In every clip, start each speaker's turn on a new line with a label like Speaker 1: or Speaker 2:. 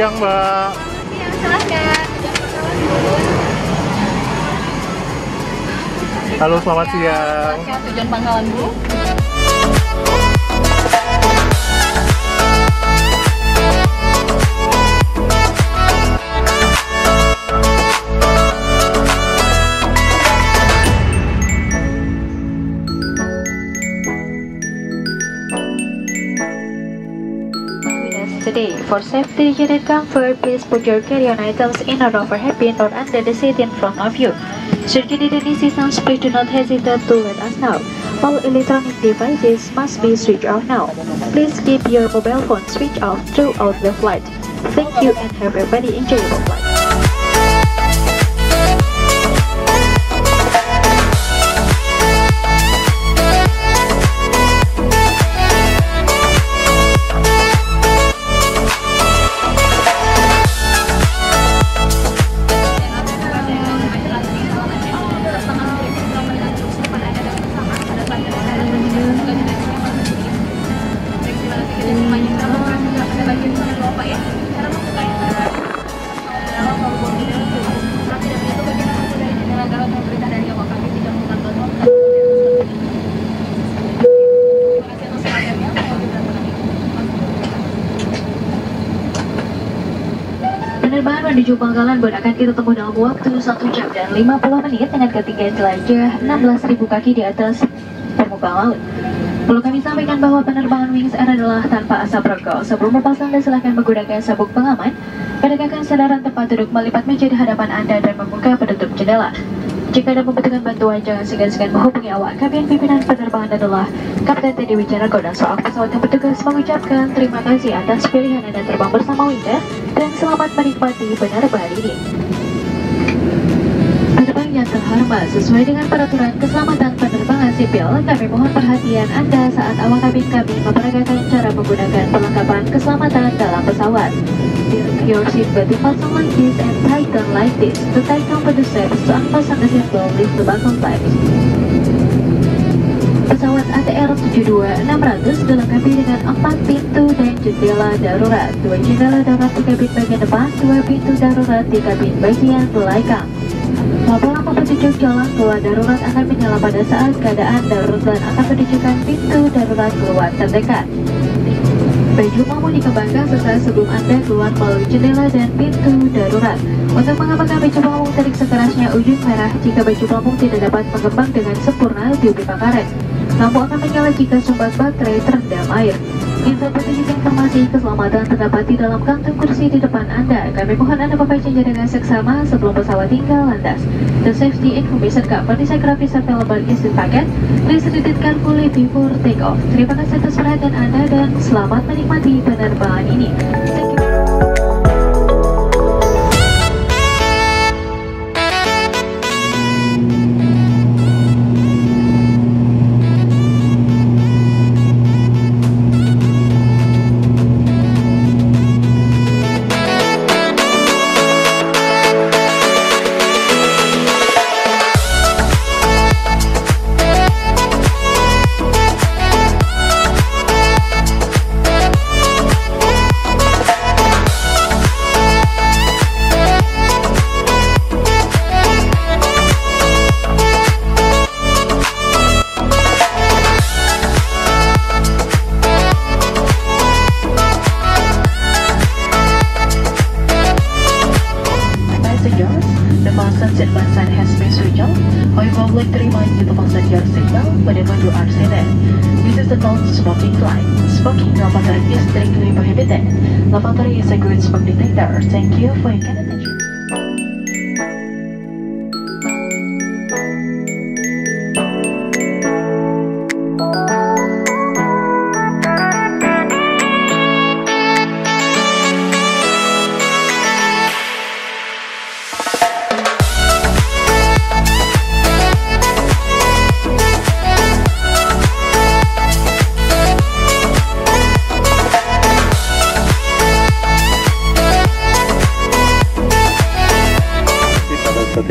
Speaker 1: siang Mbak.
Speaker 2: Yang silahkan.
Speaker 1: Halo selamat siang.
Speaker 2: Silahkan tujuan pangkalan Bu.
Speaker 3: For safety and comfort, please put your carry-on items in a overhead bin or under the seat in front of you. Should you need any assistance, please do not hesitate to let us know. All electronic devices must be switched off now. Please keep your mobile phone switched off throughout the flight. Thank you and have a very enjoyable flight. Menuju Bangkalan Bun akan kita tempuh dalam waktu 1 jam dan 50 menit dengan ketinggian jelajah 16.000 kaki di atas permukaan laut. Perlu kami sampaikan bahwa penerbangan Wings Air adalah tanpa asap rokok. Sebelum memasang dan silahkan menggunakan sabuk pengaman, pedagangkan sadaran tempat duduk melipat meja di hadapan Anda dan membuka penutup jendela. Jika Anda membutuhkan bantuan, jangan segan-segan menghubungi awak. Kabin pimpinan penerbangan adalah Kapten Teddy Wijanarko dan soal pesawat yang bertugas mengucapkan terima kasih atas pilihan Anda terbang bersama Winter dan selamat menikmati penerbangan ini. Terhormat sesuai dengan peraturan keselamatan penerbangan sipil, kami mohon perhatian Anda saat awak kabin kami memperagakan cara menggunakan perlengkapan keselamatan dalam pesawat. Build your seatbelt dipasang like this and tighten like this. To tighten for the straps to unfasten the seatbelt, lift the flaps. Pesawat ATR 72600 dilengkapi dengan 4 pintu dan jendela darurat, 2 jendela darurat di kabin bagian depan, 2 pintu darurat di kabin bagian belakang. Petunjuk jalan keluar darurat akan menyala pada saat keadaan darurat dan akan menunjukkan pintu darurat keluar terdekat. Baju mampu dikembangkan sesaat sebelum Anda keluar melalui jendela dan pintu darurat. Untuk mengamankan baju pelampung terik sekerasnya ujung merah jika baju pelampung tidak dapat mengembang dengan sempurna di ubin karet. Lampu akan menyala jika sumbat baterai terendam air. Info petunjuk informasi keselamatan terdapat di dalam kantung kursi di depan Anda. Kami mohon Anda membacanya dengan seksama sebelum pesawat tinggal landas. The safety information cover this aircraft is available in this packet. Please read it carefully before take off. Terima kasih atas perhatian Anda dan selamat menikmati penerbangan ini. Thank you for your kind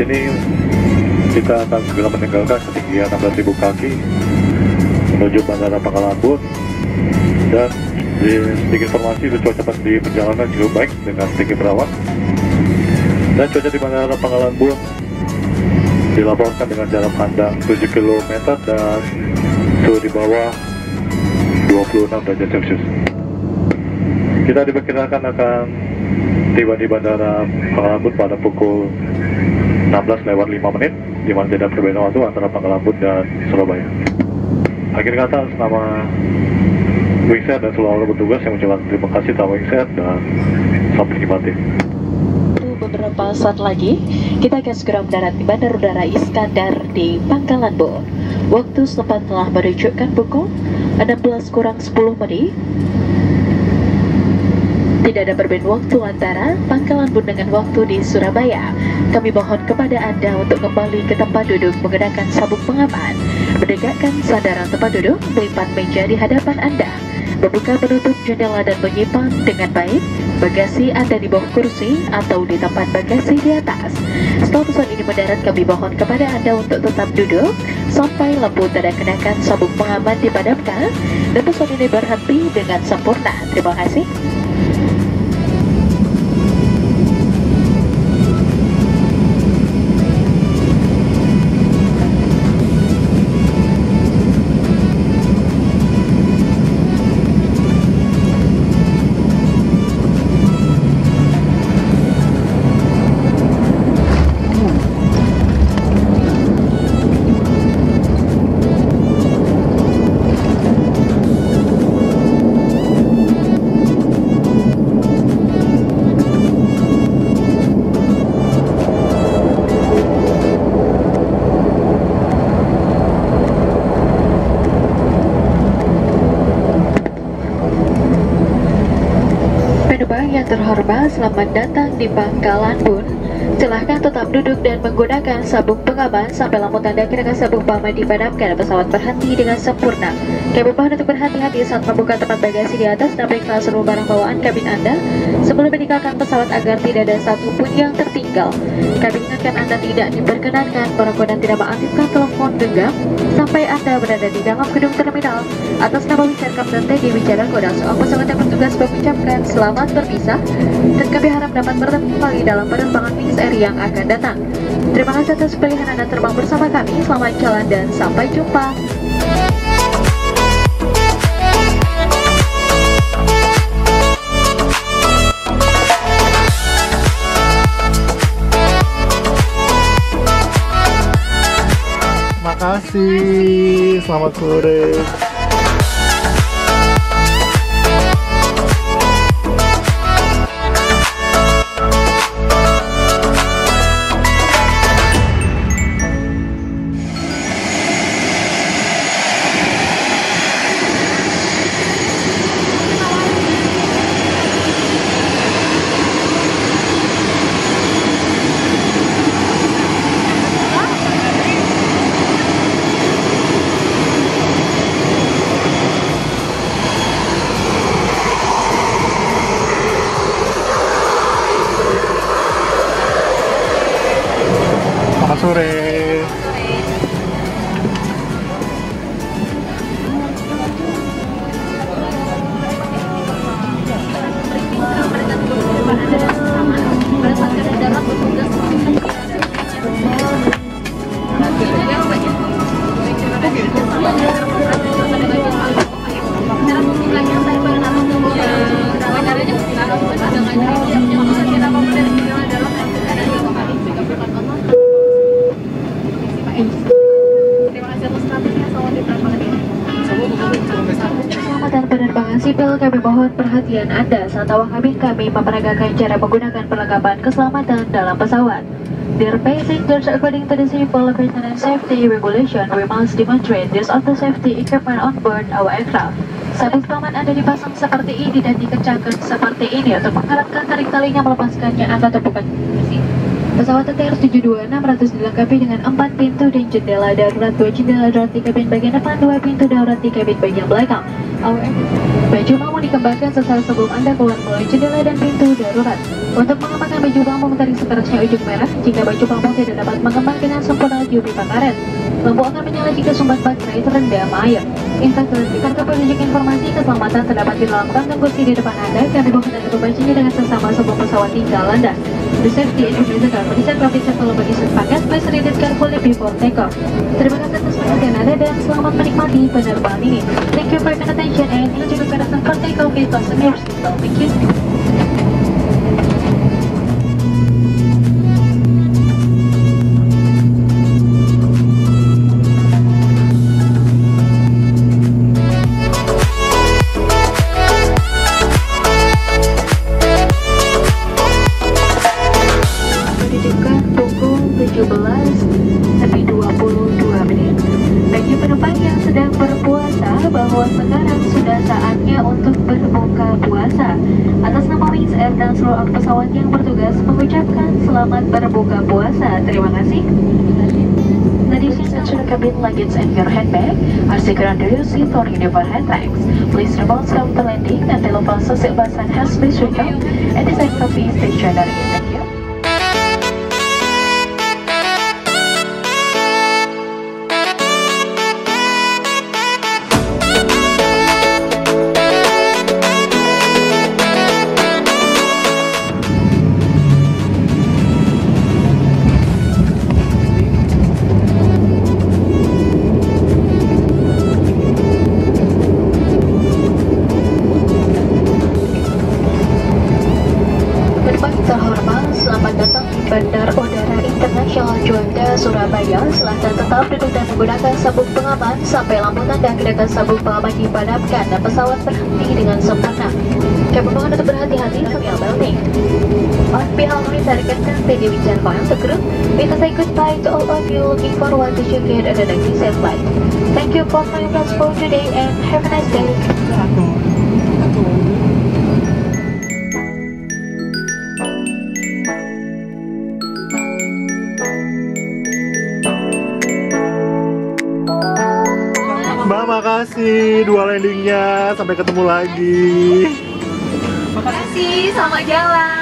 Speaker 3: attention.
Speaker 1: Pada saat ini kita akan segera meninggalkan ketinggian 16.000 kaki menuju Bandara Pangkalan Bun dan Jadi sedikit informasi cuaca di perjalanan cukup baik dengan sedikit berawan. Dan cuaca di Bandara Pangkalan Bun dilaporkan dengan jarak pandang 7 km dan suhu di bawah 26 derajat Celcius. Kita diperkirakan akan tiba di Bandara Pangkalan Bun pada pukul 16 lewat 5 menit, di mana tidak perbedaan waktu antara Pangkalan Bun dan Surabaya. Akhir kata, nama Wingset dan seluruh petugas yang mengucapkan terima kasih tahu Wingset dan sampai menikmati.
Speaker 3: Beberapa saat lagi, kita akan segera mendarat di Bandar Udara Iskandar di Pangkalan Bun. Waktu sempat telah menunjukkan pukul 16 kurang 10 menit. Tidak ada perbedaan waktu antara Pangkalan Bun dengan waktu di Surabaya. Kami mohon kepada Anda untuk kembali ke tempat duduk menggunakan sabuk pengaman, mendekatkan sandaran tempat duduk, melipat meja di hadapan Anda, membuka penutup jendela dan menyimpan dengan baik bagasi Anda di bawah kursi atau di tempat bagasi di atas. Setelah pesawat ini mendarat, kami mohon kepada Anda untuk tetap duduk sampai lampu tanda kenakan sabuk pengaman dipadamkan dan pesawat ini berhenti dengan sempurna. Terima kasih. Terhormat, selamat datang di Pangkalan Bun. Silahkan tetap duduk dan menggunakan sabuk pengaman sampai lampu tanda kenakan sabuk pengaman dipadamkan pesawat berhenti dengan sempurna. Kami mohon untuk berhati-hati saat membuka tempat bagasi di atas dan periksa seluruh barang bawaan kabin Anda sebelum meninggalkan pesawat agar tidak ada satu pun yang tertinggal. Kami ingatkan Anda tidak diperkenankan merokok dan tidak mengaktifkan telepon genggam sampai Anda berada di dalam gedung terminal. Atas nama Wisar Kapten TG Wicara Koda, soal pesawat yang bertugas mengucapkan selamat berpisah dan kami harap dapat bertemu kembali dalam penerbangan Wings Air yang akan datang. Terima kasih atas pilihan Anda terbang bersama kami. Selamat jalan dan sampai jumpa.
Speaker 4: Makasih, selamat sore.
Speaker 3: Sipil kami mohon perhatian Anda saat awak kabin kami memperagakan cara menggunakan perlengkapan keselamatan dalam pesawat. Dear passengers, according to the Civil Aviation and Safety Regulation, we must demonstrate this auto safety equipment on board our aircraft. Sabuk pengaman Anda dipasang seperti ini dan dikencangkan seperti ini untuk mengharapkan tarik talinya melepaskannya Anda tepukan Pesawat TTR 72600 dilengkapi dengan 4 pintu dan jendela darurat 2 jendela darurat di kabin bagian depan 2 pintu darurat di kabin bagian belakang. Our baju mampu dikembangkan sesaat sebelum Anda keluar melalui jendela dan pintu darurat. Untuk mengamankan baju pamung tarik sekerasnya ujung merah. Jika baju pamung tidak dapat mengembang dengan sempurna, tiup pipa karet. Lampu akan menyala jika sumbat baterai terendam air. Integrasi kartu petunjuk informasi keselamatan terdapat di dalam kantong kursi di depan Anda. Kami mohon Anda membacanya dengan sesama sebelum pesawat tinggal landas. The safety and visitor present rapid shuttle bagi sepakat please read it carefully before takeoff. Terima kasih atas perhatian Anda dan selamat menikmati penerbangan ini. Thank you for your attention and enjoy the preparation for takeoff with passengers. Thank you. Berbuka puasa. Atas nama Wings Air dan seluruh awak pesawat yang bertugas mengucapkan selamat berbuka puasa. Terima kasih. Ladies and gentlemen, cabin luggage and your handbag are secured under your seat or in your hand bags. Please remain calm the landing and telephone social basan has been switched off and the side copy is stationary. Thank you. Sampai lampu tanda gerakan sabuk pengaman dipadamkan dan pesawat berhenti dengan sempurna. Mohon untuk berhati-hati sambil belting. On behalf of Rita Rekan PD Wijan Files Group, we say goodbye to all of you looking forward to you get the next safe flight. Thank you for joining us for today and have a nice day.
Speaker 4: Mbak makasih dua landingnya sampai ketemu lagi.
Speaker 2: Terima kasih, selamat jalan.